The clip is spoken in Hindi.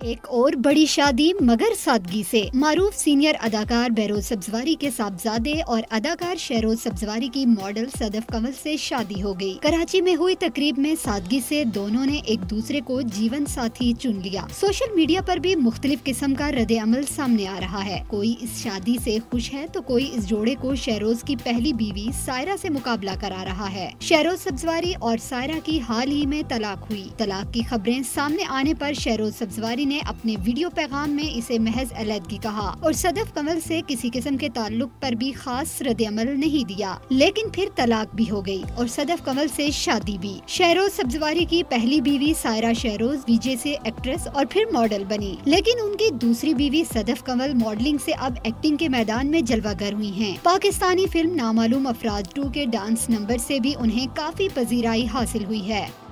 एक और बड़ी शादी मगर सादगी से। मारूफ सीनियर अदाकार बहरोज सब्जवारी के साहबजादे और अदाकार शहरोज सब्जवारी की मॉडल सदफ कंवल से शादी हो गई। कराची में हुई तकरीब में सादगी से दोनों ने एक दूसरे को जीवन साथी चुन लिया। सोशल मीडिया पर भी मुख्तलिफ़ किस्म का रद्द अमल सामने आ रहा है। कोई इस शादी से खुश है तो कोई इस जोड़े को शहरोज की पहली बीवी सायरा से मुकाबला करा रहा है। शहरोज सब्जवारी और सायरा की हाल ही में तलाक हुई। तलाक की खबरें सामने आने पर शहरोज सब्जवारी ने अपने वीडियो पैगाम में इसे महज अलहदगी कहा और सदफ कमल से किसी किस्म के ताल्लुक पर भी खास रद्द अमल नहीं दिया। लेकिन फिर तलाक भी हो गई और सदफ कमल से शादी भी। शहरोज सब्जवारी की पहली बीवी सायरा शहरोज विजय से एक्ट्रेस और फिर मॉडल बनी। लेकिन उनकी दूसरी बीवी सदफ कमल मॉडलिंग से अब एक्टिंग के मैदान में जलवागर हुई हैं। पाकिस्तानी फ़िल्म नामालूम अफराद टू के डांस नंबर से भी उन्हें काफ़ी पजीराई हासिल हुई है।